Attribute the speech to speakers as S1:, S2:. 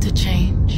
S1: to change.